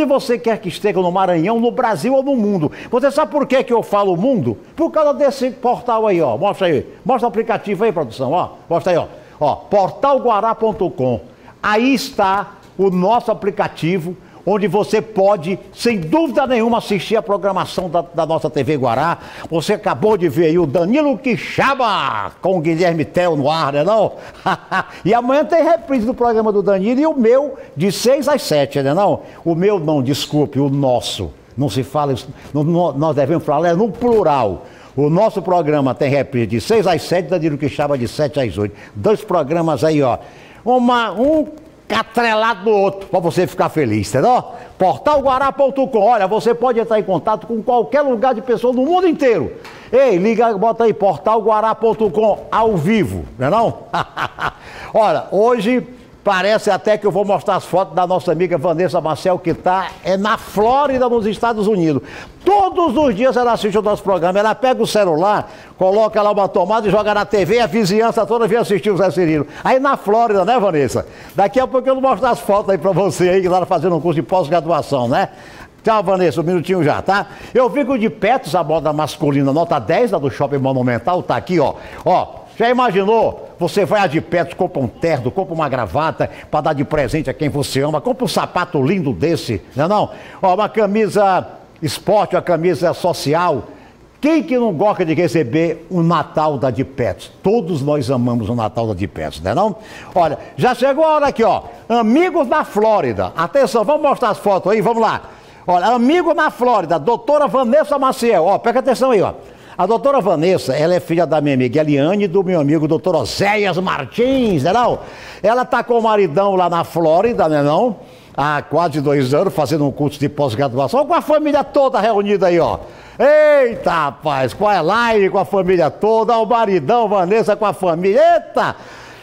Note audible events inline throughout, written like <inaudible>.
onde você quer que esteja, no Maranhão, no Brasil ou no mundo. Você sabe por que, que eu falo mundo? Por causa desse portal aí, ó. Mostra aí. Mostra o aplicativo aí, produção, ó. Mostra aí, ó. Ó, portalguará.com. Aí está o nosso aplicativo onde você pode, sem dúvida nenhuma, assistir a programação da, da, nossa TV Guará. Você acabou de ver aí o Danilo Quixaba com o Guilherme Tel no ar, né não? <laughs> e amanhã tem reprise do programa do Danilo e o meu de 6 às 7, né não? O meu não, desculpe, o nosso. Não se fala isso, nós devemos falar é no plural. O nosso programa tem reprise de 6 às 7, Danilo Quixaba de 7 às 8. Dois programas aí, ó. Uma, um atrelado do outro, para você ficar feliz, entendeu? Portalguará.com, olha, você pode entrar em contato com qualquer lugar de pessoa no mundo inteiro. Ei, liga, bota aí, portalguará.com ao vivo, não é não? <laughs> olha, hoje Parece até que eu vou mostrar as fotos da nossa amiga Vanessa Marcel, que está é na Flórida, nos Estados Unidos. Todos os dias ela assiste o nosso programa. Ela pega o celular, coloca lá uma tomada e joga na TV, a vizinhança toda vem assistir o Zé Cirilo. Aí na Flórida, né, Vanessa? Daqui a pouco eu vou mostrar as fotos aí para você aí, que está fazendo um curso de pós-graduação, né? Tchau, Vanessa, um minutinho já, tá? Eu fico de perto a moda masculina, nota 10 da do Shopping Monumental, tá aqui, ó. Ó, já imaginou? Você vai a de perto, compra um terno, compra uma gravata para dar de presente a quem você ama, compra um sapato lindo desse, não é não? Ó, uma camisa esporte, uma camisa social. Quem que não gosta de receber o Natal da de Pets? Todos nós amamos o Natal da de Pets, não é não? Olha, já chegou a hora aqui, ó. Amigos da Flórida. Atenção, vamos mostrar as fotos aí, vamos lá. Olha, amigo na Flórida, doutora Vanessa Maciel. Ó, presta atenção aí, ó. A doutora Vanessa, ela é filha da minha amiga Eliane e do meu amigo doutor Oséias Martins, né não? Ela tá com o maridão lá na Flórida, né não? Há quase dois anos, fazendo um curso de pós-graduação, com a família toda reunida aí, ó. Eita, rapaz, com a Elaine, com a família toda, o maridão, Vanessa com a família, eita!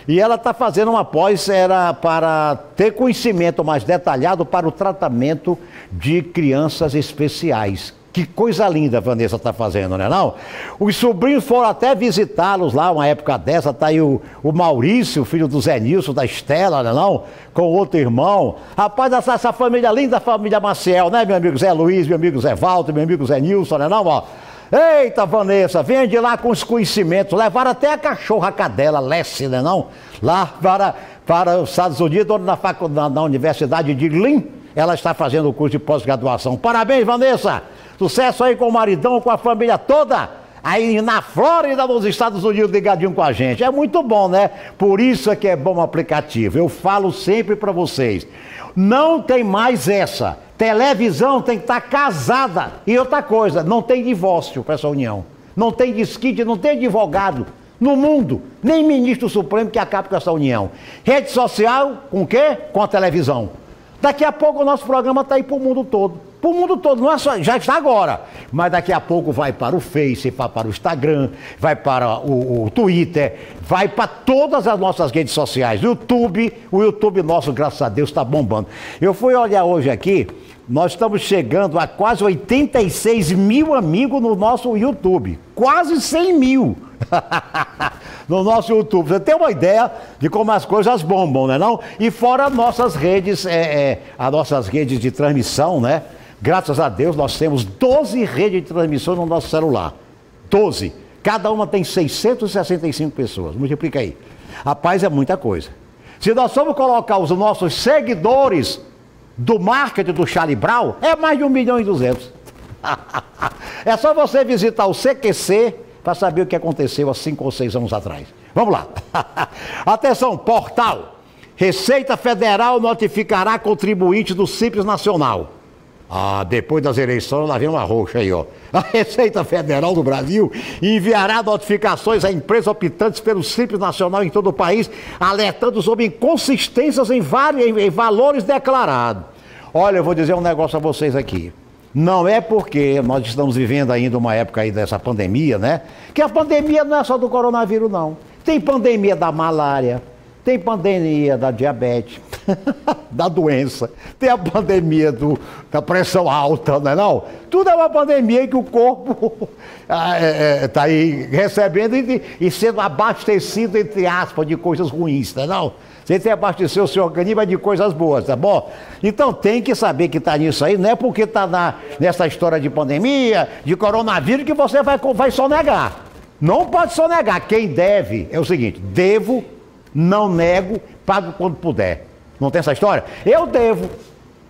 E ela está fazendo uma pós era para ter conhecimento mais detalhado para o tratamento de crianças especiais, que coisa linda a Vanessa está fazendo, né não? Os sobrinhos foram até visitá-los lá, uma época dessa, tá aí o, o Maurício, filho do Zé Nilson, da Estela, né não? Com outro irmão. Rapaz, essa, essa família linda, família Maciel, né, meu amigo Zé Luiz, meu amigo Zé Walter, meu amigo Zé Nilson, né não, ó? Eita, Vanessa, vem de lá com os conhecimentos. Levaram até a cachorra cadela, Lessie, né não? Lá para, para os Estados Unidos, onde na, faculdade, na Universidade de Lynn, ela está fazendo o curso de pós-graduação. Parabéns, Vanessa! Sucesso aí com o maridão, com a família toda. Aí na Flórida, nos Estados Unidos, ligadinho com a gente. É muito bom, né? Por isso é que é bom o aplicativo. Eu falo sempre para vocês. Não tem mais essa. Televisão tem que estar tá casada. E outra coisa, não tem divórcio para essa união. Não tem desquite, não tem advogado no mundo, nem ministro supremo que acabe com essa união. Rede social, com o quê? Com a televisão. Daqui a pouco o nosso programa está aí para o mundo todo. Para o mundo todo, não é só, já está agora. Mas daqui a pouco vai para o Face, vai para o Instagram, vai para o, o Twitter, vai para todas as nossas redes sociais. YouTube, o YouTube nosso, graças a Deus, está bombando. Eu fui olhar hoje aqui, nós estamos chegando a quase 86 mil amigos no nosso YouTube. Quase 100 mil. <laughs> no nosso YouTube. Você tem uma ideia de como as coisas bombam, né não? E fora nossas redes, é, é, as nossas redes de transmissão, né? Graças a Deus nós temos 12 redes de transmissão no nosso celular. 12. Cada uma tem 665 pessoas. Multiplica aí. Rapaz, é muita coisa. Se nós formos colocar os nossos seguidores do marketing do Charlie Brown, é mais de 1 milhão e 200. <laughs> é só você visitar o CQC para saber o que aconteceu há 5 ou 6 anos atrás. Vamos lá. <laughs> Atenção, portal. Receita Federal notificará contribuinte do Simples Nacional. Ah, depois das eleições, lá vem uma roxa aí, ó. A Receita Federal do Brasil enviará notificações a empresas optantes pelo Simples Nacional em todo o país, alertando sobre inconsistências em, vários, em, em valores declarados. Olha, eu vou dizer um negócio a vocês aqui. Não é porque nós estamos vivendo ainda uma época aí dessa pandemia, né? Que a pandemia não é só do coronavírus, não. Tem pandemia da malária, Tem pandemia da diabetes, <laughs> da doença, tem a pandemia do, da pressão alta, não é não? Tudo é uma pandemia que o corpo está <laughs> é, é, tá aí recebendo e, e, sendo abastecido, entre aspas, de coisas ruins, não é não? Você tem que abastecer o seu organismo de coisas boas, tá bom? Então tem que saber que está nisso aí, não é porque está nessa história de pandemia, de coronavírus, que você vai, vai sonegar. Não pode sonegar. Quem deve é o seguinte: devo não nego, pago quando puder. Não tem essa história? Eu devo,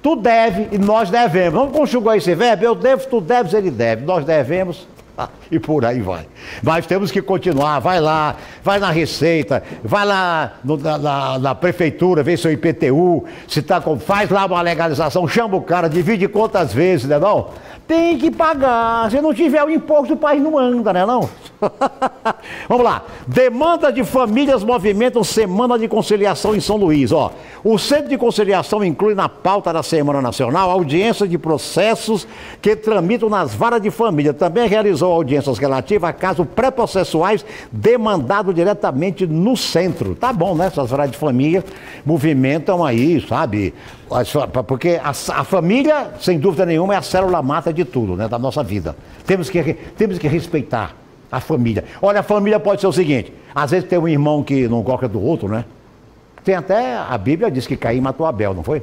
tu deve e nós devemos. Vamos conjugar esse verbo? Eu devo, tu deves, ele deve. Nós devemos <laughs> e por aí vai. Mas temos que continuar, vai lá, vai na Receita, vai lá no, na, na, na, prefeitura, vê seu IPTU, se tá com, faz lá uma legalização, chama o cara, divide quantas vezes, né não? Tem que pagar. Se não tiver o imposto, o país não anda, né não? <laughs> Vamos lá. Demanda de famílias movimentam Semana de Conciliação em São Luís. Ó, o Centro de Conciliação inclui na pauta da Semana Nacional audiência de processos que tramitam nas varas de família. Também realizou audiências relativas a casos pré-processuais demandados diretamente no centro. Tá bom, né? Essas varas de família movimentam aí, sabe? Porque a, a, família, sem dúvida nenhuma, é a célula mata de tudo, né, da nossa vida. Temos que, temos que respeitar a família. Olha, a família pode ser o seguinte: às vezes tem um irmão que não gosta do outro, né? Tem até, a Bíblia diz que Caim matou Abel, não foi?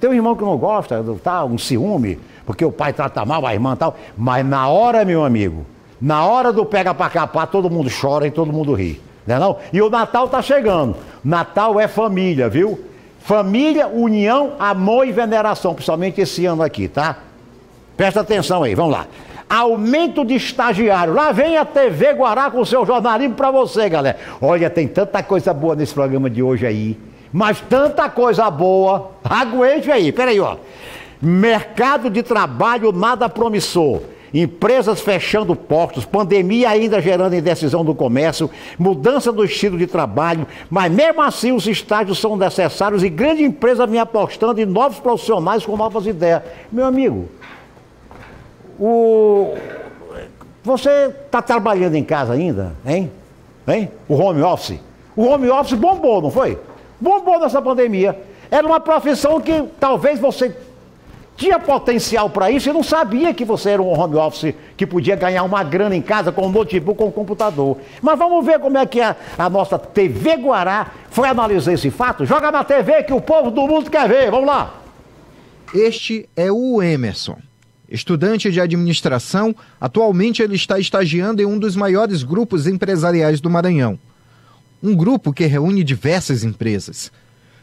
Tem um irmão que não gosta, tá, um ciúme, porque o pai trata mal a irmã tal. Mas na hora, meu amigo, na hora do pega para capar, todo mundo chora e todo mundo ri. Não é não? E o Natal tá chegando. Natal é família, viu? Família, união, amor e veneração, principalmente esse ano aqui, tá? Presta atenção aí, vamos lá. Aumento de estagiário. Lá vem a TV Guará com o seu jornalismo para você, galera. Olha, tem tanta coisa boa nesse programa de hoje aí. Mas tanta coisa boa. Aguente aí, peraí, ó. Mercado de trabalho nada promissor empresas fechando portos, pandemia ainda gerando indecisão do comércio, mudança do estilo de trabalho, mas mesmo assim os estágios são necessários e grande empresa me apostando em novos profissionais com novas ideias. Meu amigo, o... você está trabalhando em casa ainda, hein? hein? O home office. O home office bombou, não foi? Bombou nessa pandemia. Era uma profissão que talvez você tinha potencial para isso e não sabia que você era um home office que podia ganhar uma grana em casa com um notebook, com um computador. Mas vamos ver como é que a, a nossa TV Guará foi analisar esse fato. Joga na TV que o povo do mundo quer ver. Vamos lá. Este é o Emerson. Estudante de administração, atualmente ele está estagiando em um dos maiores grupos empresariais do Maranhão. Um grupo que reúne diversas empresas.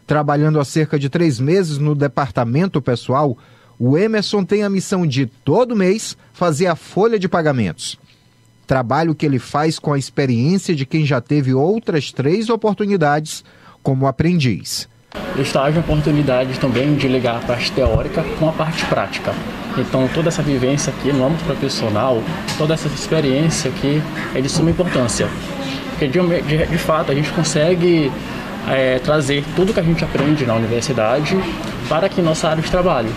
Trabalhando há cerca de três meses no departamento pessoal, o Emerson tem a missão de, todo mês, fazer a folha de pagamentos. Trabalho que ele faz com a experiência de quem já teve outras três oportunidades como aprendiz. Estágio é oportunidade também de ligar a parte teórica com a parte prática. Então, toda essa vivência aqui no âmbito profissional, toda essa experiência aqui é de suma importância. Porque, de, de, de fato, a gente consegue é, trazer tudo que a gente aprende na universidade para aqui nossa área de trabalho.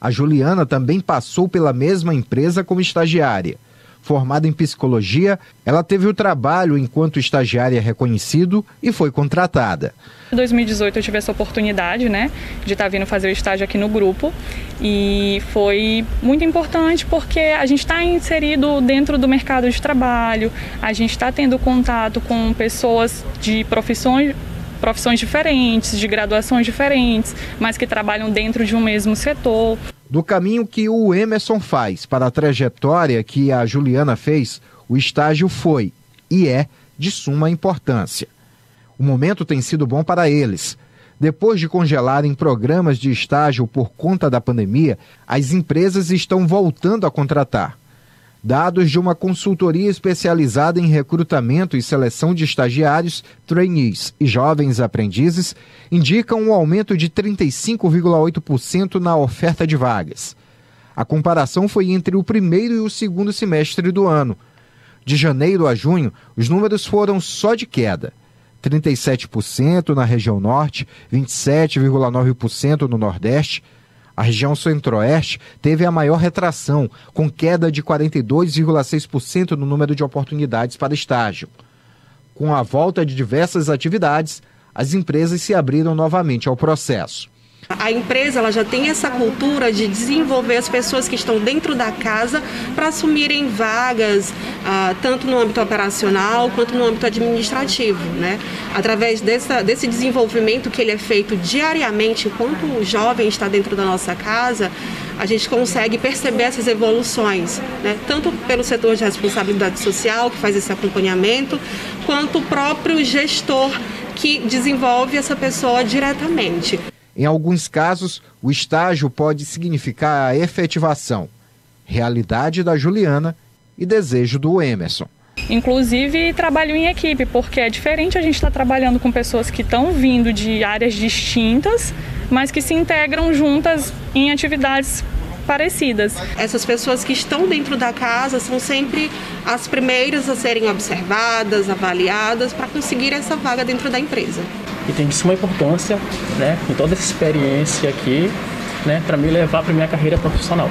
A Juliana também passou pela mesma empresa como estagiária. Formada em psicologia, ela teve o trabalho enquanto estagiária reconhecido e foi contratada. Em 2018 eu tive essa oportunidade, né, de estar vindo fazer o estágio aqui no grupo e foi muito importante porque a gente está inserido dentro do mercado de trabalho, a gente está tendo contato com pessoas de profissões profissões diferentes, de graduações diferentes, mas que trabalham dentro de um mesmo setor. Do caminho que o Emerson faz para a trajetória que a Juliana fez, o estágio foi e é de suma importância. O momento tem sido bom para eles. Depois de congelarem programas de estágio por conta da pandemia, as empresas estão voltando a contratar. Dados de uma consultoria especializada em recrutamento e seleção de estagiários, trainees e jovens aprendizes indicam um aumento de 35,8% na oferta de vagas. A comparação foi entre o primeiro e o segundo semestre do ano. De janeiro a junho, os números foram só de queda. 37% na região norte, 27,9% no nordeste, a região centro-oeste teve a maior retração, com queda de 42,6% no número de oportunidades para estágio. Com a volta de diversas atividades, as empresas se abriram novamente ao processo. A empresa ela já tem essa cultura de desenvolver as pessoas que estão dentro da casa para assumirem vagas, ah, tanto no âmbito operacional quanto no âmbito administrativo. Né? Através dessa, desse desenvolvimento que ele é feito diariamente, enquanto o jovem está dentro da nossa casa, a gente consegue perceber essas evoluções, né? tanto pelo setor de responsabilidade social, que faz esse acompanhamento, quanto o próprio gestor que desenvolve essa pessoa diretamente. Em alguns casos, o estágio pode significar a efetivação, realidade da Juliana e desejo do Emerson. Inclusive, trabalho em equipe, porque é diferente a gente estar tá trabalhando com pessoas que estão vindo de áreas distintas, mas que se integram juntas em atividades parecidas. Essas pessoas que estão dentro da casa são sempre as primeiras a serem observadas, avaliadas, para conseguir essa vaga dentro da empresa e tem de suma importância, né, com toda essa experiência aqui, né, para me levar para minha carreira profissional.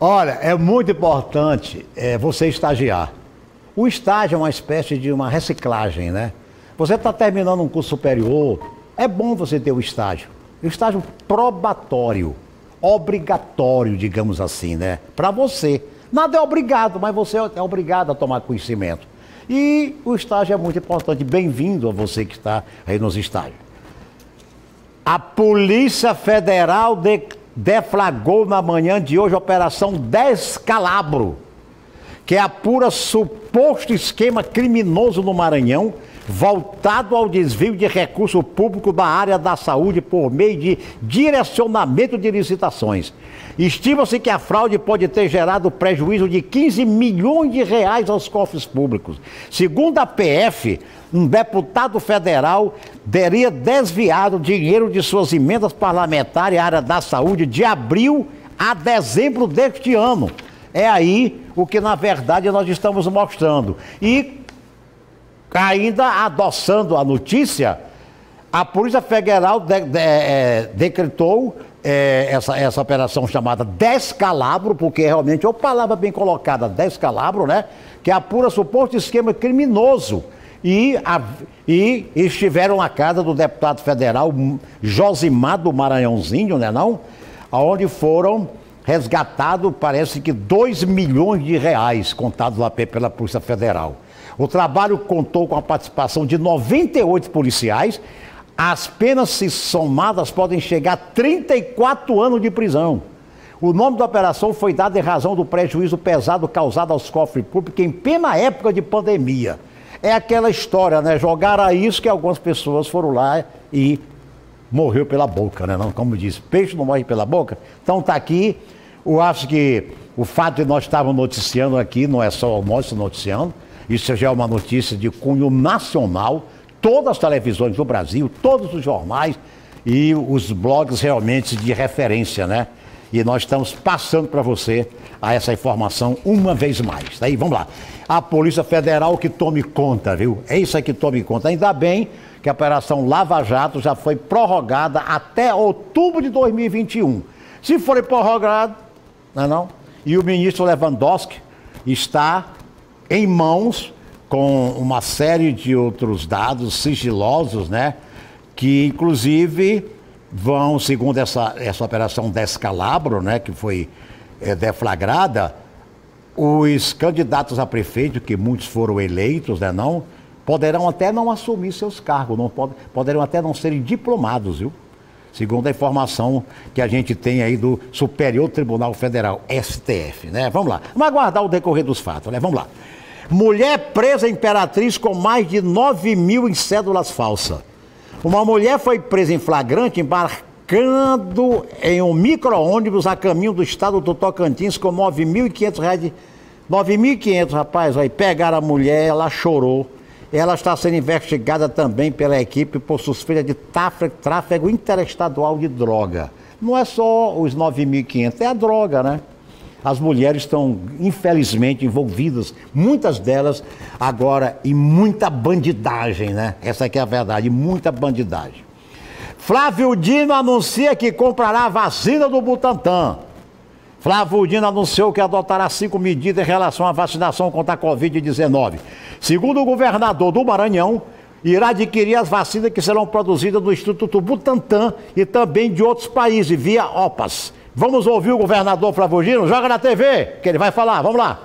Olha, é muito importante é, você estagiar. O estágio é uma espécie de uma reciclagem, né? Você está terminando um curso superior, é bom você ter o estágio. O estágio probatório, obrigatório, digamos assim, né? Para você. Nada é obrigado, mas você é obrigado a tomar conhecimento. E o estágio é muito importante. Bem-vindo a você que está aí nos estágios. A Polícia Federal de, deflagrou na manhã de hoje a Operação Descalabro, que apura suposto esquema criminoso no Maranhão voltado ao desvio de recurso público da área da saúde por meio de direcionamento de licitações. Estima-se que a fraude pode ter gerado prejuízo de 15 milhões de reais aos cofres públicos. Segundo a PF, um deputado federal teria desviado dinheiro de suas emendas parlamentares à área da saúde de abril a dezembro deste ano. É aí o que, na verdade, nós estamos mostrando. E ainda adoçando a notícia, a Polícia Federal de, de, é, decretou é, essa, essa operação chamada descalabro, porque realmente é uma palavra bem colocada, descalabro, né? Que apura suposto esquema criminoso. E, a, e estiveram na casa do deputado federal Josimar do Maranhãozinho, né não? Onde foram resgatados, parece que 2 milhões de reais contados lá pela Polícia Federal. O trabalho contou com a participação de 98 policiais. As penas, se somadas, podem chegar a 34 anos de prisão. O nome da operação foi dado em razão do prejuízo pesado causado aos cofres públicos em plena época de pandemia. É aquela história, né? Jogaram isso que algumas pessoas foram lá e morreu pela boca, né? Não, como diz, peixe não morre pela boca. Então tá aqui. Eu acho que o fato de nós estarmos noticiando aqui não é só nós noticiando, isso já é uma notícia de cunho nacional. Todas as televisões do Brasil, todos os jornais e os blogs realmente de referência, né? E nós estamos passando para você a essa informação uma vez mais. Daí, vamos lá. A Polícia Federal que tome conta, viu? É isso aí que tome conta. Ainda bem que a Operação Lava Jato já foi prorrogada até outubro de 2021. Se for prorrogado, não é não? E o ministro Lewandowski está em mãos com uma série de outros dados sigilosos, né? Que inclusive vão, segundo essa, essa operação Descalabro, né? Que foi é, deflagrada, os candidatos a prefeito, que muitos foram eleitos, né? Não, poderão até não assumir seus cargos, não pod poderão até não serem diplomados, viu? Segundo a informação que a gente tem aí do Superior Tribunal Federal, STF, né? Vamos lá. Vamos aguardar o decorrer dos fatos, né? Vamos lá. Mulher presa imperatriz com mais de 9 mil em cédulas falsas. Uma mulher foi presa em flagrante embarcando em um micro-ônibus a caminho do estado do Tocantins com 9.500 reais de... 9.500, rapaz, aí pegaram a mulher, ela chorou. Ela está sendo investigada também pela equipe por suspeita de tráfego interestadual de droga. Não é só os 9.500, é a droga, né? As mulheres estão, infelizmente, envolvidas, muitas delas, agora, em muita bandidagem, né? Essa aqui é a verdade, muita bandidagem. Flávio Dino anuncia que comprará a vacina do Butantan. Flávio Dino anunciou que adotará cinco medidas em relação à vacinação contra a Covid-19. Segundo o governador do Maranhão, irá adquirir as vacinas que serão produzidas do Instituto Butantan e também de outros países, via OPAS. Vamos ouvir o governador Flávio Gino? Joga na TV, que ele vai falar. Vamos lá.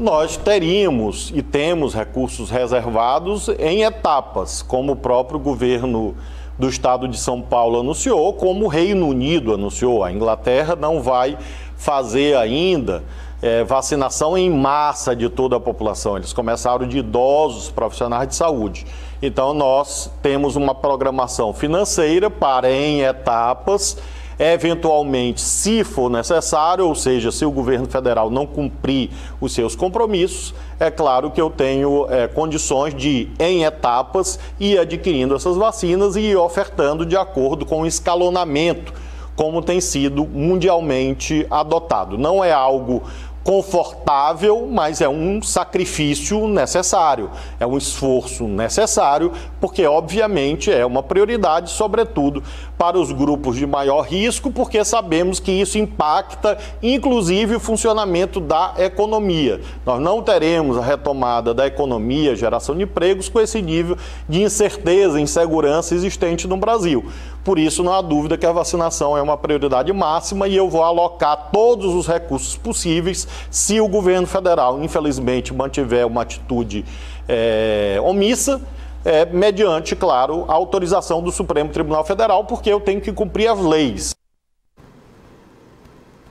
Nós teríamos e temos recursos reservados em etapas, como o próprio governo do estado de São Paulo anunciou, como o Reino Unido anunciou. A Inglaterra não vai fazer ainda é, vacinação em massa de toda a população. Eles começaram de idosos, profissionais de saúde. Então, nós temos uma programação financeira para, em etapas, eventualmente, se for necessário, ou seja, se o governo federal não cumprir os seus compromissos, é claro que eu tenho é, condições de, em etapas, ir adquirindo essas vacinas e ir ofertando de acordo com o escalonamento, como tem sido mundialmente adotado. Não é algo confortável, mas é um sacrifício necessário, é um esforço necessário, porque obviamente é uma prioridade, sobretudo para os grupos de maior risco, porque sabemos que isso impacta inclusive o funcionamento da economia. Nós não teremos a retomada da economia, geração de empregos com esse nível de incerteza, insegurança existente no Brasil. Por isso, não há dúvida que a vacinação é uma prioridade máxima e eu vou alocar todos os recursos possíveis se o governo federal, infelizmente, mantiver uma atitude é, omissa. É, mediante, claro, a autorização do Supremo Tribunal Federal, porque eu tenho que cumprir as leis.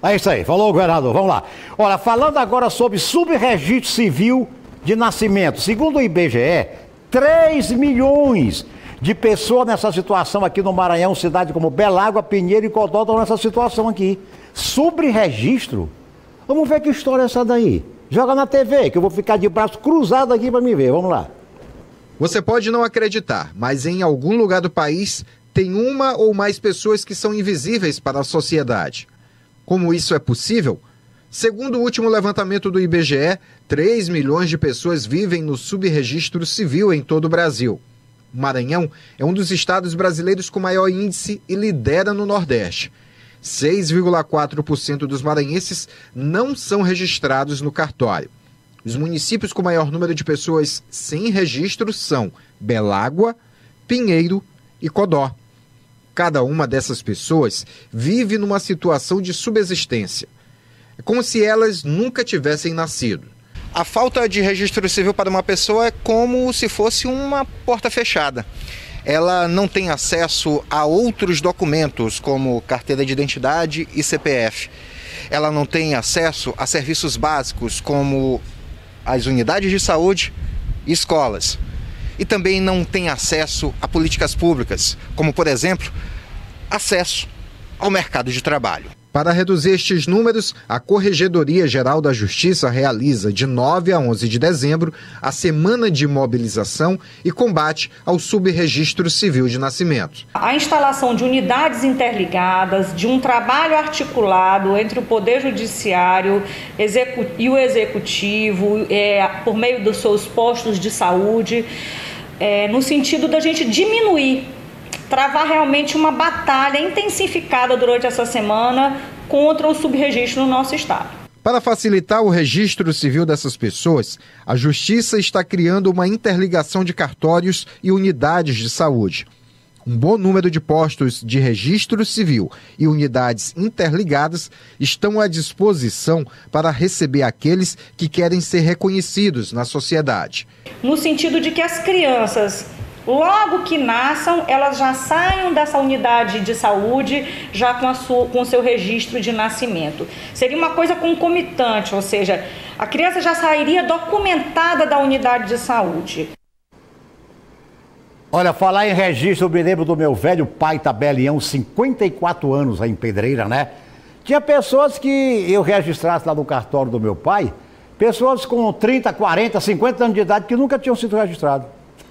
É isso aí, falou governador, vamos lá. Olha, falando agora sobre subregistro civil de nascimento, segundo o IBGE, 3 milhões de pessoas nessa situação aqui no Maranhão, cidade como Belágua, Pinheiro e Codó estão nessa situação aqui. Sobre registro, vamos ver que história é essa daí. Joga na TV, que eu vou ficar de braço cruzado aqui para me ver. Vamos lá. Você pode não acreditar, mas em algum lugar do país tem uma ou mais pessoas que são invisíveis para a sociedade. Como isso é possível? Segundo o último levantamento do IBGE, 3 milhões de pessoas vivem no subregistro civil em todo o Brasil. Maranhão é um dos estados brasileiros com maior índice e lidera no Nordeste. 6,4% dos maranhenses não são registrados no cartório. Os municípios com maior número de pessoas sem registro são Belágua, Pinheiro e Codó. Cada uma dessas pessoas vive numa situação de subsistência. É como se elas nunca tivessem nascido. A falta de registro civil para uma pessoa é como se fosse uma porta fechada. Ela não tem acesso a outros documentos, como carteira de identidade e CPF. Ela não tem acesso a serviços básicos, como as unidades de saúde e escolas. E também não tem acesso a políticas públicas, como, por exemplo, acesso ao mercado de trabalho. Para reduzir estes números, a Corregedoria Geral da Justiça realiza de 9 a 11 de dezembro a Semana de Mobilização e Combate ao Subregistro Civil de Nascimento. A instalação de unidades interligadas, de um trabalho articulado entre o Poder Judiciário e o Executivo, é, por meio dos seus postos de saúde, é, no sentido da gente diminuir travar realmente uma batalha intensificada durante essa semana contra o subregistro no nosso estado. Para facilitar o registro civil dessas pessoas, a Justiça está criando uma interligação de cartórios e unidades de saúde. Um bom número de postos de registro civil e unidades interligadas estão à disposição para receber aqueles que querem ser reconhecidos na sociedade. No sentido de que as crianças Logo que nasçam, elas já saiam dessa unidade de saúde já com, a sua, com o seu registro de nascimento. Seria uma coisa concomitante, ou seja, a criança já sairia documentada da unidade de saúde. Olha, falar em registro, eu me lembro do meu velho pai Tabelião, 54 anos aí em Pedreira, né? Tinha pessoas que eu registrasse lá no cartório do meu pai, pessoas com 30, 40, 50 anos de idade que nunca tinham sido registrados.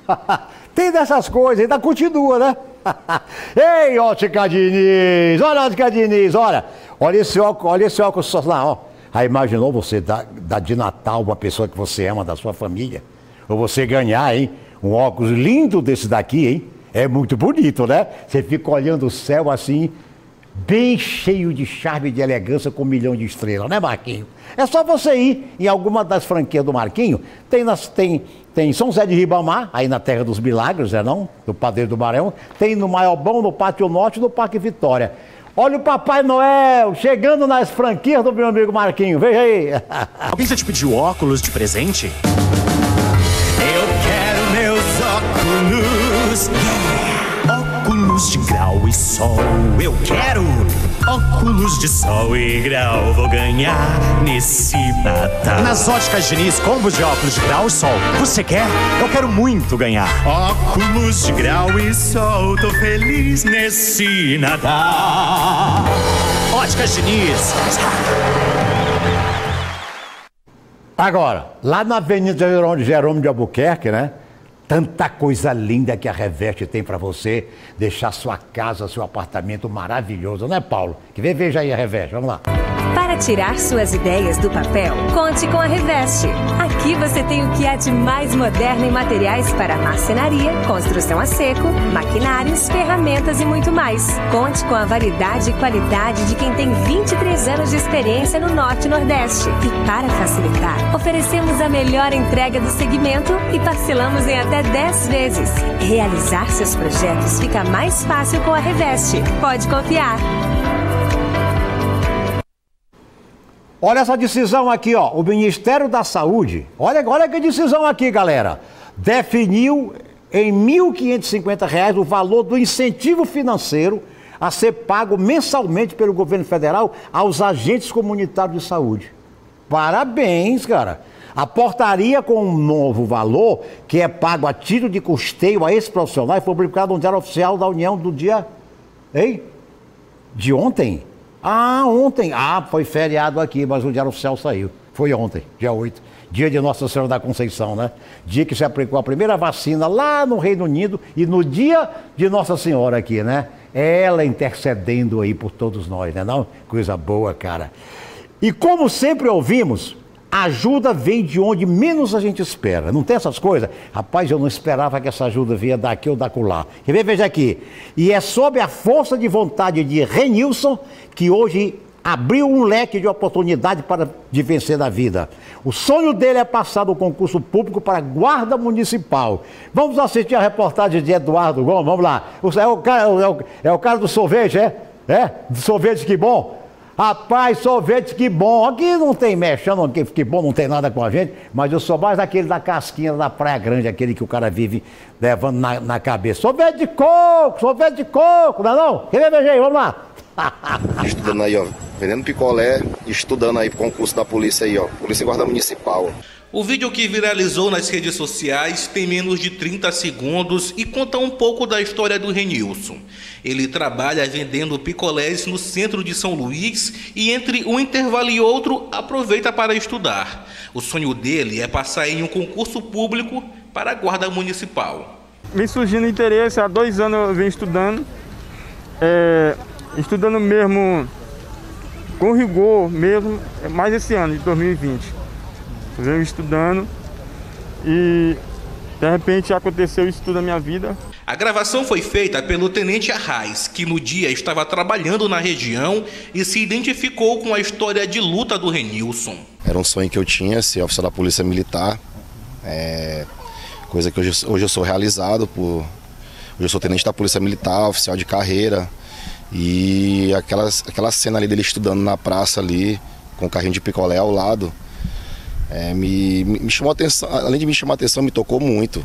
<laughs> Tem dessas coisas, ainda continua, né? <laughs> Ei, Ótica Diniz! Olha, Ótica Diniz, olha! Olha esse óculos, olha esse óculos lá, ó. Aí imaginou você dar, dar de Natal uma pessoa que você ama da sua família? Ou você ganhar, hein? Um óculos lindo desse daqui, hein? É muito bonito, né? Você fica olhando o céu assim, bem cheio de charme e de elegância com um milhão de estrelas, né, Marquinho? É só você ir em alguma das franquias do Marquinho. Tem, nas, tem, tem São Zé de Ribamar, aí na Terra dos Milagres, é não? Do Padeiro do Barão. Tem no Maiobão, no Pátio Norte no Parque Vitória. Olha o Papai Noel chegando nas franquias do meu amigo Marquinho. Veja aí. <laughs> Alguém já te pediu óculos de presente? Eu quero meus óculos. Óculos de grau e sol, eu quero. Óculos de sol e grau, vou ganhar nesse Natal. Nas óticas Diniz, combos de óculos de grau e sol. Você quer? Eu quero muito ganhar. Óculos de grau e sol, tô feliz nesse Natal. Óticas Diniz. Agora, lá na Avenida Jerônimo- de Albuquerque, né? Tanta coisa linda que a Reveste tem para você deixar sua casa, seu apartamento maravilhoso, né, Paulo? Que vê, veja aí a Reveste, vamos lá. Para tirar suas ideias do papel, conte com a Reveste. Aqui você tem o que há de mais moderno em materiais para marcenaria, construção a seco, maquinários, ferramentas e muito mais. Conte com a variedade e qualidade de quem tem 23 anos de experiência no Norte e Nordeste. E para facilitar, oferecemos a melhor entrega do segmento e parcelamos em até 10 vezes. Realizar seus projetos fica mais fácil com a Reveste. Pode confiar. Olha essa decisão aqui, ó. O Ministério da Saúde, olha, olha que decisão aqui, galera. Definiu em 1.550 reais o valor do incentivo financeiro a ser pago mensalmente pelo governo federal aos agentes comunitários de saúde. Parabéns, cara. A portaria com um novo valor, que é pago a título de custeio a esse profissional, foi publicado no Diário Oficial da União do dia. Ei? De ontem? Ah, ontem. Ah, foi feriado aqui, mas o Diário Oficial saiu. Foi ontem, dia 8. Dia de Nossa Senhora da Conceição, né? Dia que se aplicou a primeira vacina lá no Reino Unido e no dia de Nossa Senhora aqui, né? Ela intercedendo aí por todos nós, né? Não? Coisa boa, cara. E como sempre ouvimos, a ajuda vem de onde menos a gente espera. Não tem essas coisas? Rapaz, eu não esperava que essa ajuda vinha daqui ou dacolá. Quer ver? Veja aqui. E é sob a força de vontade de Renilson que hoje abriu um leque de oportunidade para de vencer na vida. O sonho dele é passar no concurso público para guarda municipal. Vamos assistir a reportagem de Eduardo Gomes, vamos lá. É o cara, é o, é o cara do sorvete, é? É? Do sorvete que bom? Rapaz, sorvete que bom. Aqui não tem mexendo, que, que bom, não tem nada com a gente, mas eu sou mais aquele da casquinha da Praia Grande, aquele que o cara vive levando na, na cabeça. Sorvete de coco, sorvete de coco, não é não? Ver, veja aí, vamos lá. <laughs> Estudando aí, ó. Vendendo picolé, estudando aí pro concurso da polícia aí, ó. Polícia Guarda Municipal. O vídeo que viralizou nas redes sociais tem menos de 30 segundos e conta um pouco da história do Renilson. Ele trabalha vendendo picolés no centro de São Luís e entre um intervalo e outro aproveita para estudar. O sonho dele é passar em um concurso público para a guarda municipal. Vem surgindo interesse, há dois anos eu venho estudando, é, estudando mesmo com rigor mesmo, é mais esse ano, de 2020. Venho estudando e de repente aconteceu isso tudo na minha vida. A gravação foi feita pelo Tenente Arraes, que no dia estava trabalhando na região e se identificou com a história de luta do Renilson. Era um sonho que eu tinha, ser oficial da Polícia Militar. É, coisa que hoje, hoje eu sou realizado por. Hoje eu sou tenente da Polícia Militar, oficial de carreira. E aquela, aquela cena ali dele estudando na praça ali, com o carrinho de picolé ao lado, é, me, me chamou atenção, além de me chamar atenção, me tocou muito.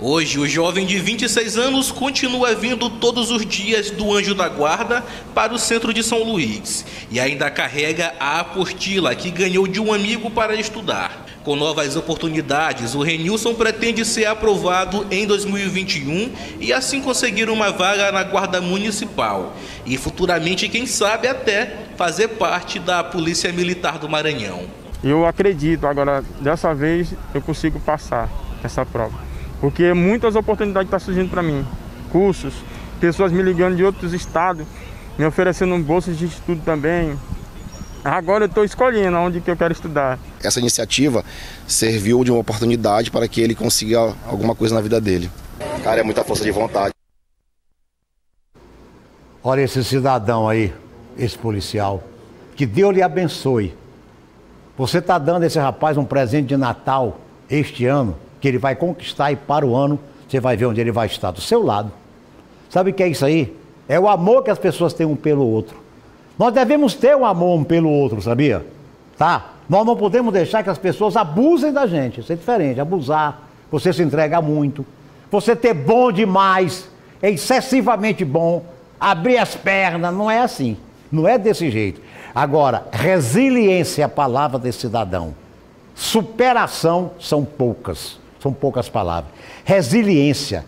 Hoje, o jovem de 26 anos continua vindo todos os dias do Anjo da Guarda para o centro de São Luís e ainda carrega a apostila que ganhou de um amigo para estudar. Com novas oportunidades, o Renilson pretende ser aprovado em 2021 e assim conseguir uma vaga na Guarda Municipal e futuramente, quem sabe, até fazer parte da Polícia Militar do Maranhão. Eu acredito, agora dessa vez eu consigo passar essa prova. Porque muitas oportunidades estão surgindo para mim. Cursos, pessoas me ligando de outros estados, me oferecendo bolsas de estudo também. Agora eu estou escolhendo onde que eu quero estudar. Essa iniciativa serviu de uma oportunidade para que ele consiga alguma coisa na vida dele. Cara, é muita força de vontade. Olha esse cidadão aí. esse policial. Que Deus lhe abençoe. Você está dando esse rapaz um presente de Natal este ano, que ele vai conquistar e para o ano você vai ver onde ele vai estar, do seu lado. Sabe o que é isso aí? É o amor que as pessoas têm um pelo outro. Nós devemos ter um amor um pelo outro, sabia? Tá? Nós não podemos deixar que as pessoas abusem da gente. Isso é diferente, abusar. Você se entrega muito. Você ter bom demais, é excessivamente bom, abrir as pernas, não é assim. Não é desse jeito. Agora, resiliência é a palavra desse cidadão. Superação são poucas, são poucas palavras. Resiliência,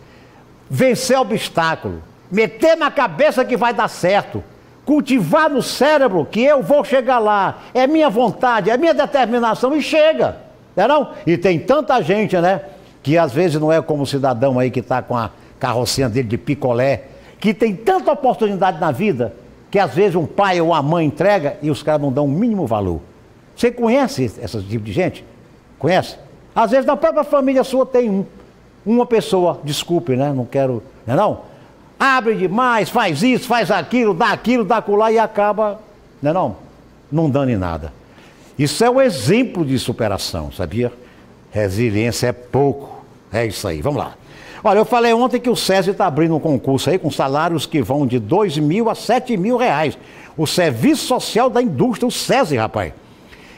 vencer obstáculo, meter na cabeça que vai dar certo, cultivar no cérebro que eu vou chegar lá, é minha vontade, é minha determinação e chega, não é não? E tem tanta gente, né, que às vezes não é como o cidadão aí que está com a carrocinha dele de picolé, que tem tanta oportunidade na vida que às vezes um pai ou uma mãe entrega e os caras não dão o mínimo valor. Você conhece esse tipo de gente? Conhece? Às vezes na própria família sua tem um. Uma pessoa, desculpe, né? Não quero. Não é não? Abre demais, faz isso, faz aquilo, dá aquilo, dá acolá e acaba, não é não? Não dando em nada. Isso é um exemplo de superação, sabia? Resiliência é pouco. É isso aí, vamos lá. Olha, eu falei ontem que o SESI está abrindo um concurso aí com salários que vão de 2 mil a 7 mil reais. O Serviço Social da Indústria, o SESI, rapaz.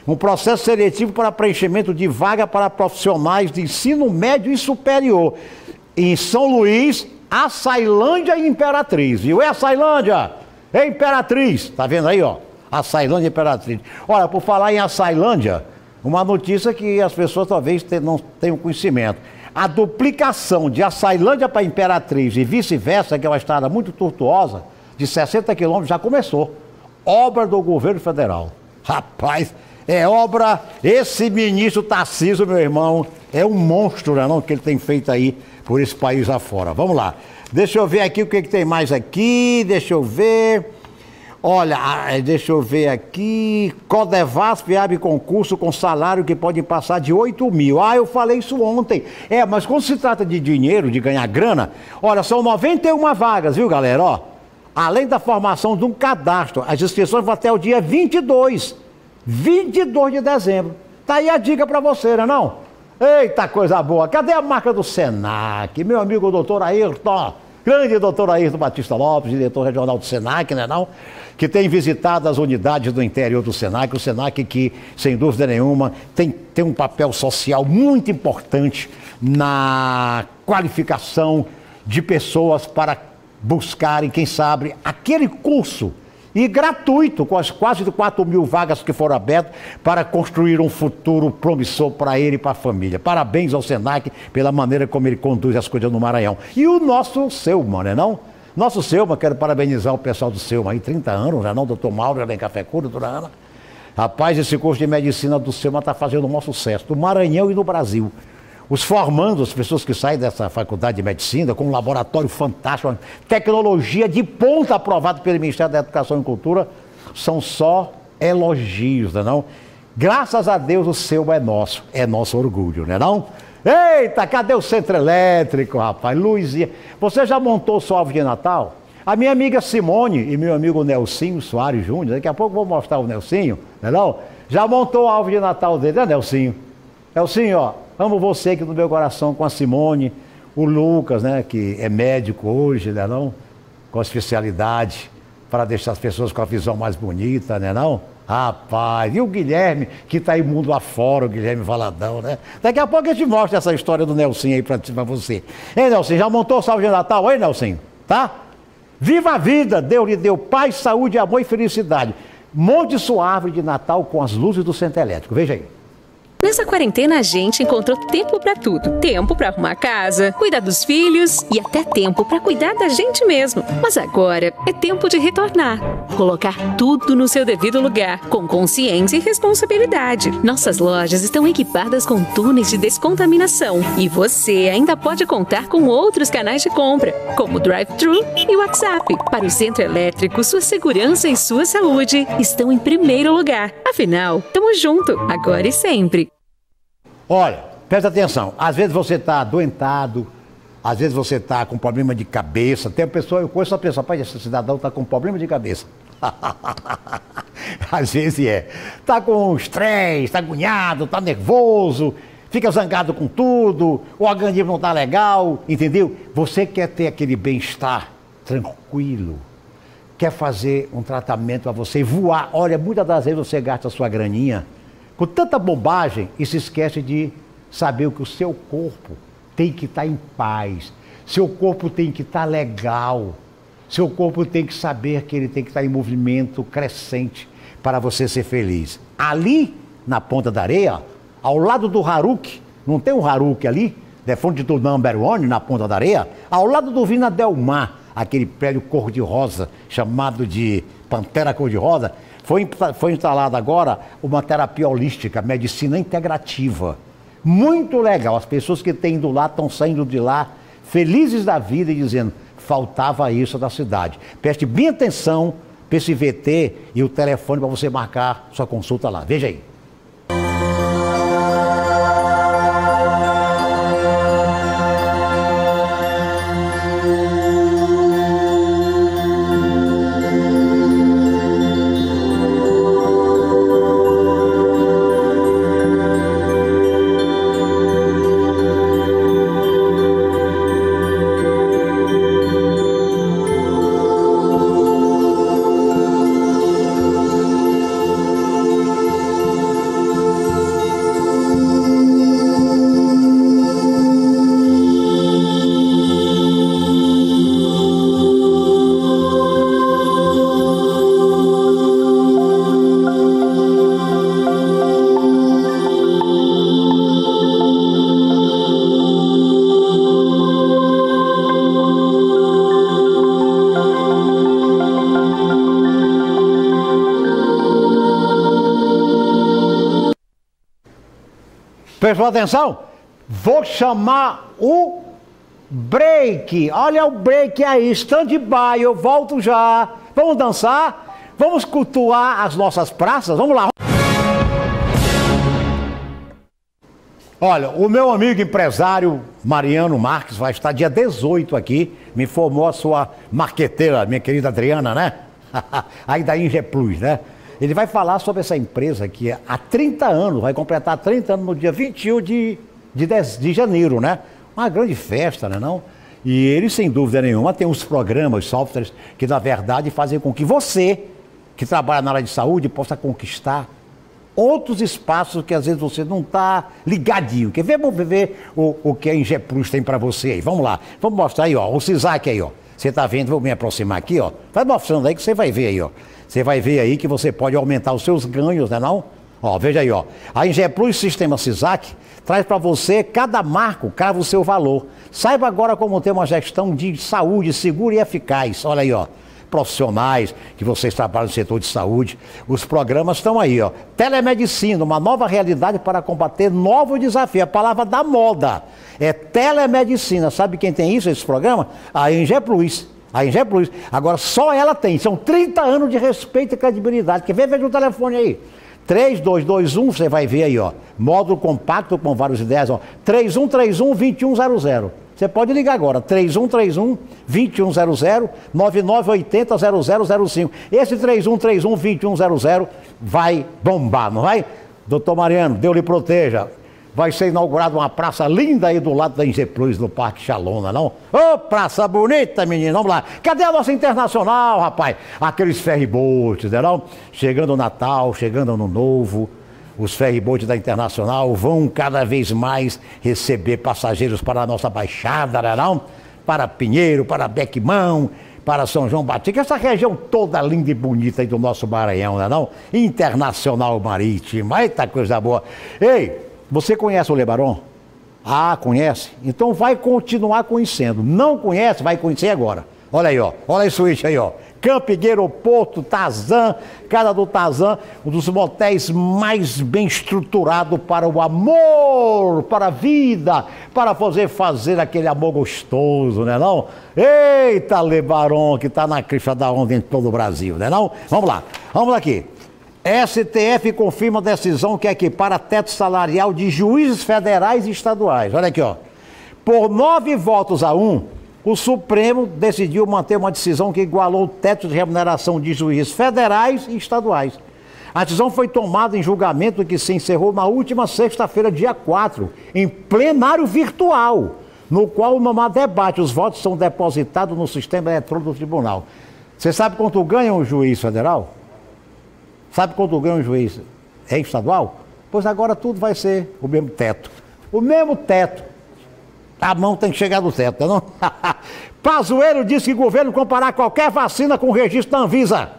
Um processo seletivo para preenchimento de vaga para profissionais de ensino médio e superior. Em São Luís, Açailândia e Imperatriz, viu? É Açailândia! É Imperatriz! Tá vendo aí, ó? Açailândia e Imperatriz. Olha, por falar em Açailândia, uma notícia que as pessoas talvez não tenham conhecimento. A duplicação de Açailândia para Imperatriz e vice-versa, que é uma estrada muito tortuosa, de 60 quilômetros, já começou. Obra do governo federal. Rapaz, é obra. Esse ministro Tarcísio, meu irmão, é um monstro, né, não? Que ele tem feito aí por esse país afora. Vamos lá. Deixa eu ver aqui o que, que tem mais aqui. Deixa eu ver. Olha, é, deixa eu ver aqui. Codevasp abre concurso com salário que pode passar de 8 mil. Ah, eu falei isso ontem. É, mas quando se trata de dinheiro, de ganhar grana, olha, são 91 vagas, viu, galera? Ó, além da formação de um cadastro, as inscrições vão até o dia 22. 22 de dezembro. Tá aí a dica para você, não é não? Eita coisa boa. Cadê a marca do Senac? Meu amigo doutor Ayrton, grande doutor Ayrton Batista Lopes, diretor regional do Senac, não é não? que tem visitado as unidades do interior do SENAC, o SENAC que, sem dúvida nenhuma, tem, tem um papel social muito importante na qualificação de pessoas para buscarem, quem sabe, aquele curso e gratuito, com as quase 4 mil vagas que foram abertas para construir um futuro promissor para ele e para a família. Parabéns ao Senac pela maneira como ele conduz as coisas no Maranhão. E o nosso Selma, não é não? Nosso Selma, quero parabenizar o pessoal do Selma aí, 30 anos, já não, doutor Mauro, já nem Café Cura, doutora Ana. Rapaz, esse curso de medicina do Selma está fazendo um maior sucesso, do Maranhão e do Brasil. Os formandos, as pessoas que saem dessa faculdade de medicina, com um laboratório fantástico, tecnologia de ponta aprovada pelo Ministério da Educação e Cultura, são só elogios, não é não? Graças a Deus o Selma é nosso, é nosso orgulho, não é não? Eita, cadê o centro elétrico, rapaz? Luzinha. Você já montou sua árvore de Natal? A minha amiga Simone e meu amigo Nelsinho Soares Júnior, daqui a pouco vou mostrar o Nelsinho, não é não? Já montou a árvore de Natal dele, né, Nelsinho? Nelsinho, ó, amo você aqui no meu coração com a Simone, o Lucas, né, que é médico hoje, né, não? Com especialidade, para deixar as pessoas com a visão mais bonita, né, não? Rapaz, e o Guilherme, que está aí mundo afora, o Guilherme Valadão, né? Daqui a pouco a gente mostra essa história do Nelson aí para você. Ei, Nelson, já montou o salve de Natal? Oi, Nelson, tá? Viva a vida! Deus lhe deu paz, saúde, amor e felicidade. Monte sua árvore de Natal com as luzes do centro elétrico. Veja aí. Nessa quarentena a gente encontrou tempo para tudo. Tempo para arrumar casa, cuidar dos filhos e até tempo para cuidar da gente mesmo. Mas agora é tempo de retornar. Colocar tudo no seu devido lugar, com consciência e responsabilidade. Nossas lojas estão equipadas com túneis de descontaminação e você ainda pode contar com outros canais de compra, como drive-thru e WhatsApp. Para o centro elétrico, sua segurança e sua saúde estão em primeiro lugar. Afinal, estamos junto, agora e sempre. Olha, presta atenção. Às vezes você está adoentado, às vezes você está com problema de cabeça. Tem uma pessoa, eu conheço uma pessoa, pai, esse cidadão está com problema de cabeça. <laughs> Às vezes é. Tá com estresse, tá agoniado, tá nervoso, fica zangado com tudo, o organismo não tá legal, entendeu? Você quer ter aquele bem-estar tranquilo, quer fazer um tratamento para você voar. Olha, muitas das vezes você gasta a sua graninha com tanta bobagem e se esquece de saber que o seu corpo tem que estar tá em paz, seu corpo tem que estar tá legal, seu corpo tem que saber que ele tem que estar tá em movimento crescente para você ser feliz. Ali, na ponta da areia, ao lado do Haruki, não tem um Haruki ali, de frente do number one, na ponta da areia, ao lado do Vina Del Mar, aquele prédio cor-de-rosa, chamado de Pantera Cor-de-Rosa, foi, foi instalada agora uma terapia holística, medicina integrativa. Muito legal. As pessoas que têm ido lá estão saindo de lá felizes da vida e dizendo: faltava isso da cidade. Preste bem atenção para esse VT e o telefone para você marcar sua consulta lá. Veja aí. Prestou atenção? Vou chamar o break. Olha o break aí, stand-by, eu volto já. Vamos dançar? Vamos cultuar as nossas praças? Vamos lá. Olha, o meu amigo empresário Mariano Marques vai estar dia 18 aqui. Me informou a sua marqueteira, minha querida Adriana, né? <laughs> aí da Inge Plus, né? Ele vai falar sobre essa empresa que há 30 anos, vai completar 30 anos no dia 21 de, de, de janeiro, né? Uma grande festa, né não? E ele, sem dúvida nenhuma, tem uns programas, softwares, que na verdade fazem com que você, que trabalha na área de saúde, possa conquistar outros espaços que às vezes você não está ligadinho. Quer ver? Vamos ver o, o que a Ingeplus tem para você aí. Vamos lá. Vamos mostrar aí, ó. O CISAC aí, ó. Você está vendo? Vou me aproximar aqui, ó. Vai mostrando aí que você vai ver aí, ó. Você vai ver aí que você pode aumentar os seus ganhos, né não? Ó, veja aí, ó. A Ingeplus Sistema CISAC traz para você cada marco, crava o seu valor. Saiba agora como ter uma gestão de saúde segura e eficaz. Olha aí, ó. Profissionais que vocês trabalham no setor de saúde. Os programas estão aí, ó. Telemedicina, uma nova realidade para combater novo desafio. A palavra da moda é telemedicina. Sabe quem tem isso, esse programa? A Ingeplus. A Ingé Plus. Agora, só ela tem. São 30 anos de respeito e credibilidade. Quer ver? Veja o telefone aí. 3221, você vai ver aí, ó. Módulo compacto com várias ideias, ó. 3131-2100. Você pode ligar agora, 3131-2100, 9980-0005. Esse 3131-2100 vai bombar, não vai? Doutor Mariano, Deus lhe proteja vai ser inaugurada uma praça linda aí do lado da Ingeplus, no Parque Chalona, não? Ô, oh, praça bonita, menino, vamos lá. Cadê a nossa internacional, rapaz? Aqueles ferribotes, né, não? Chegando o Natal, chegando Ano Novo, os ferribotes da Internacional vão cada vez mais receber passageiros para a nossa baixada, não? Para Pinheiro, para Bequimão, para São João Batista, essa região toda linda e bonita aí do nosso Maranhão, né, não? Internacional Marítimo, eita coisa boa. Ei, você conhece o Lebaron? Ah, conhece? Então vai continuar conhecendo. Não conhece, vai conhecer agora. Olha aí, ó. Olha suíte aí, ó. Campigueiro, Porto, Tazan, Casa do Tazan, um dos motéis mais bem estruturado para o amor, para a vida, para fazer fazer aquele amor gostoso, né não? Eita, Lebaron, que está na crista da onda em todo o Brasil, né não? Vamos lá, vamos aqui. STF confirma decisão que equipara teto salarial de juízes federais e estaduais. Olha aqui, ó. Por nove votos a um, o Supremo decidiu manter uma decisão que igualou o teto de remuneração de juízes federais e estaduais. A decisão foi tomada em julgamento que se encerrou na última sexta-feira, dia 4, em plenário virtual, no qual não há debate. Os votos são depositados no sistema eletrônico do tribunal. Você sabe quanto ganha um juiz federal? Sabe quanto ganha um juiz é estadual? Pois agora tudo vai ser o mesmo teto. O mesmo teto. A mão tem que chegar no teto, não? <laughs> Pazuello disse que o governo comparar qualquer vacina com o registro da Anvisa.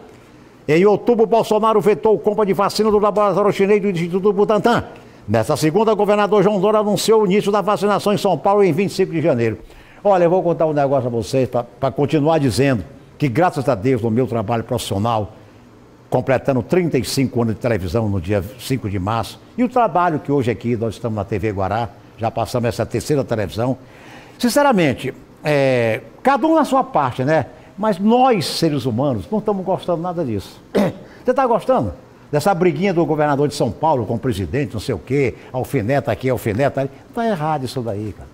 Em outubro, Bolsonaro vetou compra de vacina do laboratório chinês do Instituto Butantan. Nessa segunda, o governador João Dória anunciou o início da vacinação em São Paulo em 25 de janeiro. Olha, eu vou contar um negócio a vocês para continuar dizendo que, graças a Deus, no meu trabalho profissional, completando 35 anos de televisão no dia 5 de março, e o trabalho que hoje aqui nós estamos na TV Guará, já passamos essa terceira televisão. Sinceramente, é, cada um na sua parte, né? Mas nós, seres humanos, não estamos gostando nada disso. <clears throat> Você está gostando? Dessa briguinha do governador de São Paulo com o presidente, não sei o quê, alfineta aqui, alfineta ali. Está errado isso daí, cara.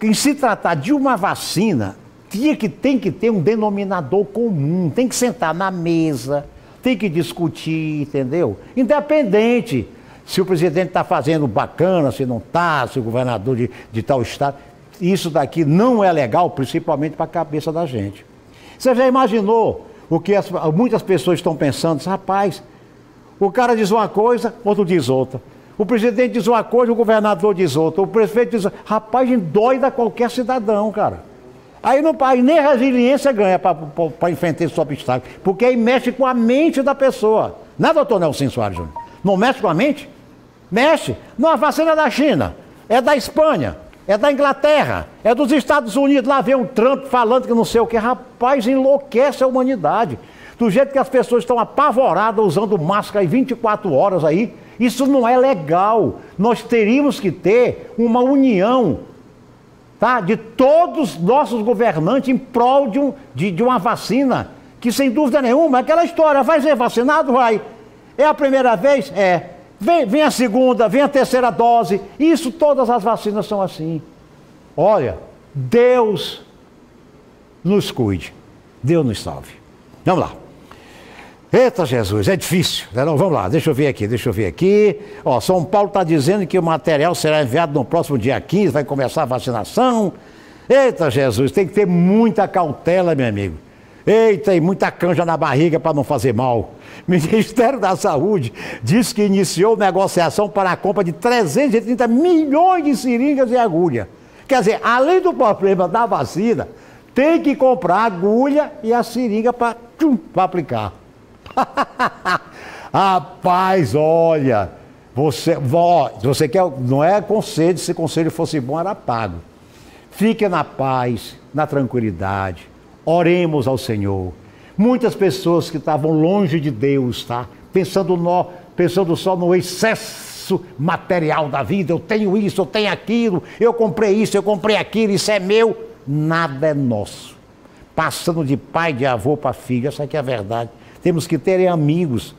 Em se tratar de uma vacina, tinha que, tem que ter um denominador comum, tem que sentar na mesa, tem que discutir, entendeu? Independente se o presidente está fazendo bacana, se não está, se o governador de, de tal estado. Isso daqui não é legal, principalmente para a cabeça da gente. Você já imaginou o que as, muitas pessoas estão pensando? Rapaz, o cara diz uma coisa, outro diz outra. O presidente diz uma coisa, o governador diz outra. O prefeito diz. Rapaz, dói da qualquer cidadão, cara. Aí, não, aí nem resiliência ganha para enfrentar esse obstáculo, porque aí mexe com a mente da pessoa. Não é, doutor Nelson Soares Júnior? Não mexe com a mente? Mexe. Não, a vacina é da China, é da Espanha, é da Inglaterra, é dos Estados Unidos. Lá vem um Trump falando que não sei o que. Rapaz, enlouquece a humanidade. Do jeito que as pessoas estão apavoradas usando máscara aí 24 horas aí. Isso não é legal. Nós teríamos que ter uma união tá? de todos os nossos governantes em prol de, um, de, de uma vacina, que sem dúvida nenhuma, é aquela história, vai ser vacinado? Vai. É a primeira vez? É. Vem, vem a segunda, vem a terceira dose. Isso, todas as vacinas são assim. Olha, Deus nos cuide. Deus nos salve. Vamos lá. Eita Jesus, é difícil. Né, não, vamos lá, deixa eu ver aqui, deixa eu ver aqui. Ó, São Paulo está dizendo que o material será enviado no próximo dia 15, vai começar a vacinação. Eita Jesus, tem que ter muita cautela, meu amigo. Eita, e muita canja na barriga para não fazer mal. <laughs> Ministério da Saúde diz que iniciou negociação para a compra de 330 milhões de seringas e agulha. Quer dizer, além do problema da vacina, tem que comprar a agulha e a seringa para aplicar. <laughs> Rapaz, olha, você, ó, você quer, não é conselho, se conselho fosse bom era pago. Fique na paz, na tranquilidade. Oremos ao Senhor. Muitas pessoas que estavam longe de Deus, tá? Pensando, no, pensando só no excesso material da vida. Eu tenho isso, eu tenho aquilo, eu comprei isso, eu comprei aquilo, isso é meu. Nada é nosso. Passando de pai, de avô para filho, essa aqui é a verdade. Temos que ter amigos,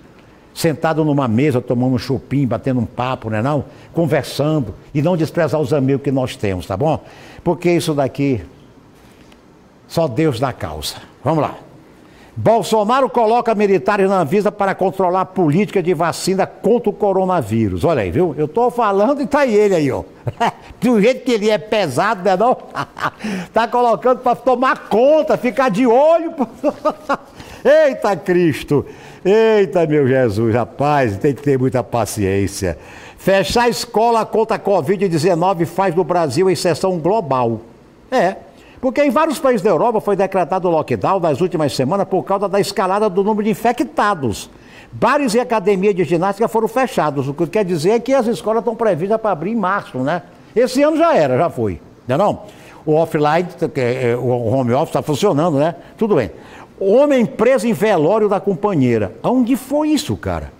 sentado numa mesa, tomando um chupim, batendo um papo, né não? Conversando e não desprezar os amigos que nós temos, tá bom? Porque isso daqui só Deus dá causa. Vamos lá. Bolsonaro coloca militares na Anvisa para controlar a política de vacina contra o coronavírus. Olha aí, viu? Eu estou falando e está ele aí, ó. <laughs> Do jeito que ele é pesado, né não? Está <laughs> colocando para tomar conta, ficar de olho. <laughs> Eita Cristo! Eita meu Jesus, rapaz, tem que ter muita paciência. Fechar a escola contra a Covid-19 faz do Brasil exceção global. É, porque em vários países da Europa foi decretado o lockdown nas últimas semanas por causa da escalada do número de infectados. Bares e academias de ginástica foram fechados, o que quer dizer que as escolas estão previstas para abrir em março, né? Esse ano já era, já foi, não é não? O offline, é, o home office está funcionando, né? Tudo bem. Homem preso em velório da companheira. Aonde foi isso, cara?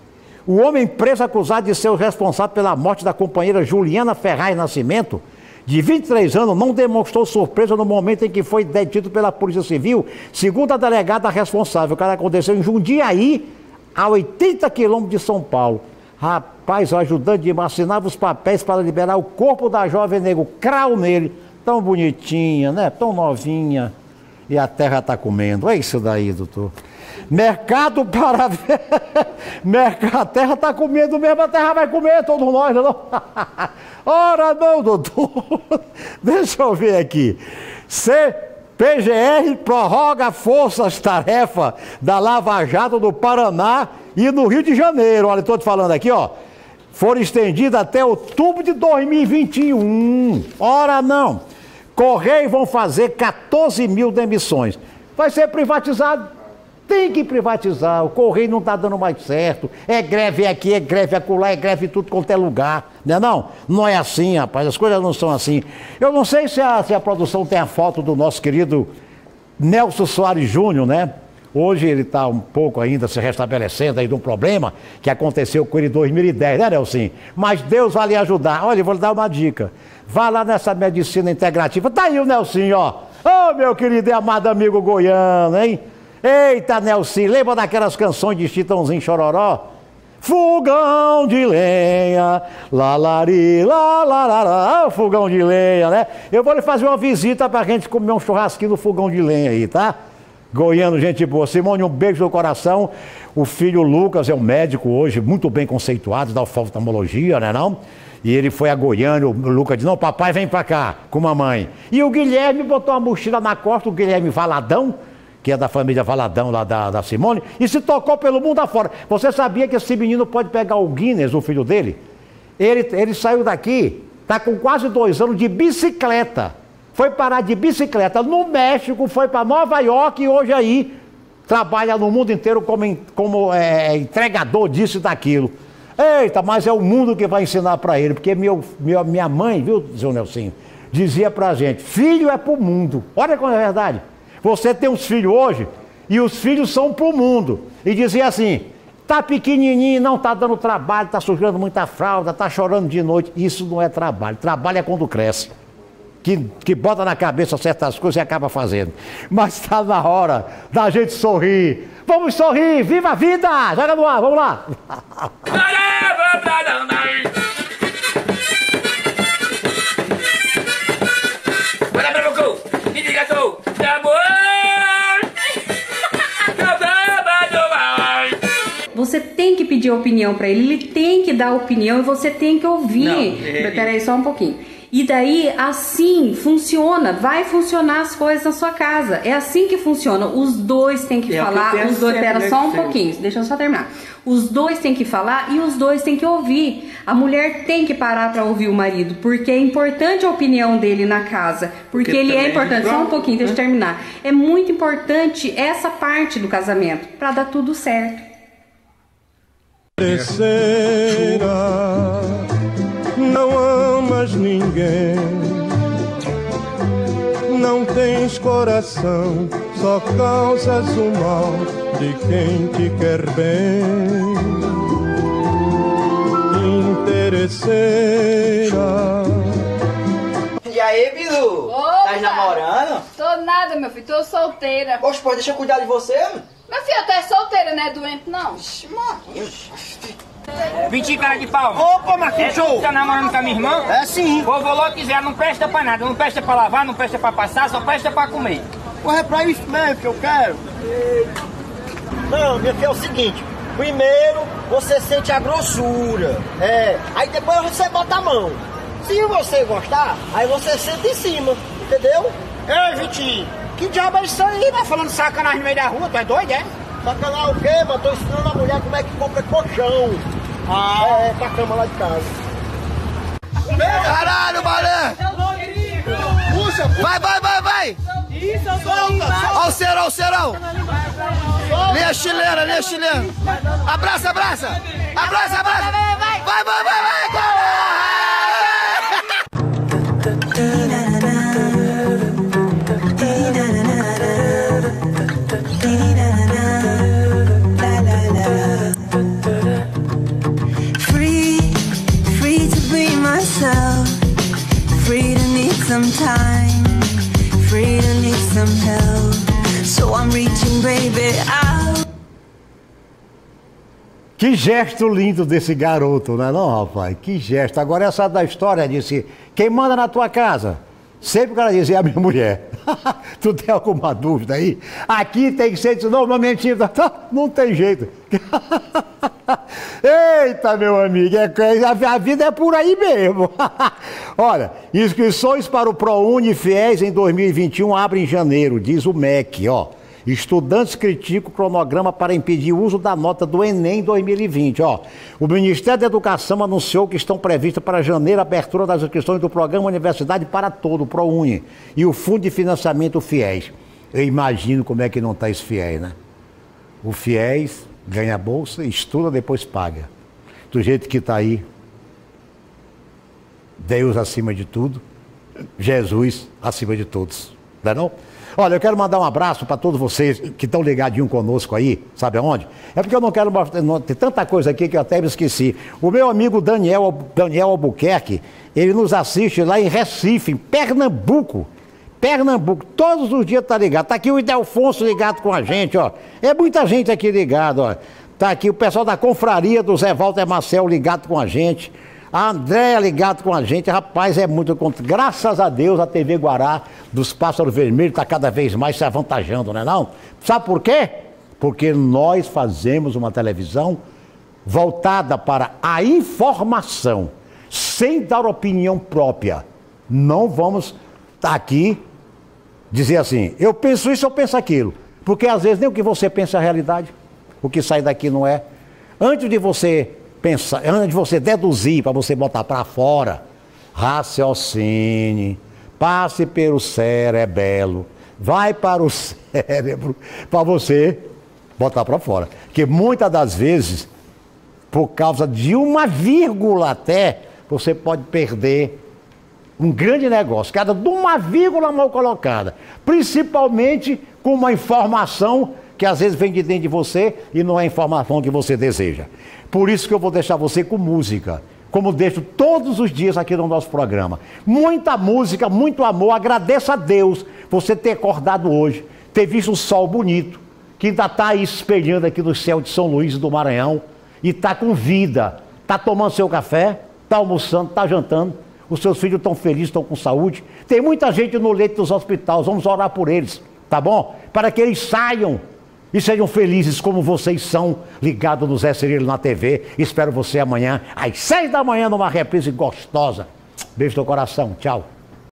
O homem preso acusado de ser o responsável pela morte da companheira Juliana Ferraz Nascimento, de 23 anos, não demonstrou surpresa no momento em que foi detido pela Polícia Civil, segundo a delegada responsável. O cara aconteceu em Jundiaí, a 80 quilômetros de São Paulo. Rapaz, o ajudante de assinava os papéis para liberar o corpo da jovem negro, crau nele. tão bonitinha, né? Tão novinha. E a terra está comendo. É isso daí, doutor. Mercado para. <laughs> Mercado, a terra está comendo mesmo, a terra vai comer todos nós, não? <laughs> Ora não, doutor. <laughs> Deixa eu ver aqui. CPGR prorroga forças-tarefa da Lava Jato do Paraná e no Rio de Janeiro. Olha, estou te falando aqui, ó. Foram estendidas até outubro de 2021. Ora não. Correio vão fazer 14 mil demissões. Vai ser privatizado. Tem que privatizar. O Correio não está dando mais certo. É greve aqui, é greve acolá, é greve tudo quanto é lugar. Não é não? Não é assim, rapaz. As coisas não são assim. Eu não sei se a, se a produção tem a foto do nosso querido Nelson Soares Júnior, né? Hoje ele está um pouco ainda se restabelecendo aí de um problema que aconteceu com ele em 2010, né, Nelson? Mas Deus vai lhe ajudar. Olha, eu vou lhe dar uma dica. Vá lá nessa medicina integrativa. Tá aí o Nelson, ó. Ô, oh, meu querido e amado amigo goiano, hein? Eita, Nelson, lembra daquelas canções de Chitãozinho Chororó? Fogão de lenha, lalari, lalará, fogão de lenha, né? Eu vou lhe fazer uma visita pra gente comer um churrasquinho no fogão de lenha aí, tá? Goiano, gente boa. Simone, um beijo no coração. O filho Lucas é um médico hoje, muito bem conceituado da oftalmologia, né não? E ele foi a Goiânia, o Lucas disse, não, papai vem pra cá, com mamãe. E o Guilherme botou a mochila na costa, o Guilherme Valadão, que é da família Valadão lá da, da Simone, e se tocou pelo mundo afora. Você sabia que esse menino pode pegar o Guinness, o filho dele? Ele, ele saiu daqui, está com quase dois anos de bicicleta. Foi parar de bicicleta no México, foi para Nova York e hoje aí trabalha no mundo inteiro como, como é, entregador disso e daquilo. Eita, mas é o mundo que vai ensinar para ele, porque meu, meu, minha mãe, viu, seu Nelsinho, dizia para a gente: filho é para o mundo. Olha como é verdade. Você tem uns filhos hoje e os filhos são para o mundo. E dizia assim: tá pequenininho, não tá dando trabalho, tá sujando muita fralda, tá chorando de noite. Isso não é trabalho. Trabalho é quando cresce. Que, que bota na cabeça certas coisas e acaba fazendo. Mas está na hora da gente sorrir. Vamos sorrir, viva a vida! Joga no ar, vamos lá! Você tem que pedir opinião para ele, ele tem que dar opinião e você tem que ouvir. Não, é... Peraí, só um pouquinho. E daí, assim, funciona, vai funcionar as coisas na sua casa. É assim que funciona. Os dois têm que é falar, que os dois, pera só um pouquinho, deixa eu só terminar. Os dois têm que falar e os dois têm que ouvir. A mulher tem que parar para ouvir o marido, porque é importante a opinião dele na casa, porque, porque ele é importante. Só um pouquinho, deixa eu né? terminar. É muito importante essa parte do casamento para dar tudo certo. Terceira, não amas ninguém, não tens coração, só causas o mal de quem te quer bem. Interesseira. E aí, Bilu? Tá namorando? Tô nada, meu filho, tô solteira. Poxa, pô, deixa eu cuidar de você, mano. Meu filho, até solteira, não é doente, não. Ixi, Vinte cara de pau. Opa, Marquinhos, é, show. Tá namorando com a minha irmã? É sim. Vovô logo quiser, não presta pra nada. Não presta pra lavar, não presta pra passar, só presta pra comer. Porra, é pra isso mesmo que eu quero. Não, meu filho, é o seguinte. Primeiro, você sente a grossura. É. Aí depois você bota a mão. Se você gostar, aí você senta em cima. Entendeu? Ei, Vitinho. Que diabo é isso aí, né? Falando sacanagem no meio da rua, tu é doido, é? Sacanagem o quê, mano? Tô ensinando a mulher como é que compra colchão. Ah. É, pra cama lá de casa. Caralho, mané! Puxa, puxa! Vai, vai, vai, vai! Olha o serão, o serão! Linha chilena, linha chilena! Abraça, abraça! Abraça, abraça! Vai, vai, vai, vai! vai. Some time, some help. So I'm reaching, baby, out. Que gesto lindo desse garoto, não é não, rapaz? Que gesto. Agora essa da história disse, quem manda na tua casa? Sempre o cara dizia a minha mulher, <laughs> tu tem alguma dúvida aí? Aqui tem que ser, não, não mentira, <laughs> não tem jeito. <laughs> Eita, meu amigo, é, a vida é por aí mesmo. Olha, inscrições para o ProUni Fiéis em 2021 abrem em janeiro, diz o MEC, ó. Estudantes criticam o cronograma para impedir o uso da nota do Enem 2020. Ó, o Ministério da Educação anunciou que estão previstas para janeiro a abertura das inscrições do programa Universidade para Todo, o ProUni, e o Fundo de Financiamento FIES. Eu imagino como é que não está esse FIES, né? O FIES ganha bolsa, estuda, depois paga. Do jeito que está aí. Deus acima de tudo, Jesus acima de todos. Não é não? Olha, eu quero mandar um abraço para todos vocês que estão ligadinhos conosco aí, sabe aonde? É porque eu não quero não, ter tanta coisa aqui que eu até me esqueci. O meu amigo Daniel, Daniel Albuquerque, ele nos assiste lá em Recife, em Pernambuco. Pernambuco, todos os dias tá ligado. Tá aqui o Idelfonso ligado com a gente, ó. É muita gente aqui ligado, ó. Tá aqui o pessoal da confraria do Zé Walter Marcel ligado com a gente. A Andréia ligado com a gente, rapaz, é muito. Graças a Deus a TV Guará dos Pássaros Vermelhos está cada vez mais se avantajando, não é não? Sabe por quê? Porque nós fazemos uma televisão voltada para a informação, sem dar opinião própria. Não vamos aqui dizer assim, eu penso isso, eu penso aquilo. Porque às vezes nem o que você pensa é a realidade. O que sai daqui não é. Antes de você pensar, antes de você deduzir para você botar para fora, raciocine, passe pelo cerebelo, vai para o <laughs> cérebro para você botar para fora. Que muitas das vezes, por causa de uma vírgula até, você pode perder um grande negócio, cada de uma vírgula mal colocada, principalmente com uma informação que às vezes vem de dentro de você e não é a informação que você deseja. Por isso que eu vou deixar você com música, como deixo todos os dias aqui no nosso programa. Muita música, muito amor. Agradeço a Deus você ter acordado hoje, ter visto um sol bonito, que ainda está aí espelhando aqui no céu de São Luís do Maranhão, e está com vida. Está tomando seu café, está almoçando, está jantando. Os seus filhos estão felizes, estão com saúde. Tem muita gente no leito dos hospitais, vamos orar por eles, tá bom? Para que eles saiam e sejam felizes como vocês são, ligados no Zé Cirilo na TV. Espero você amanhã, às seis da manhã, numa reprise gostosa. Beijo no coração. Tchau.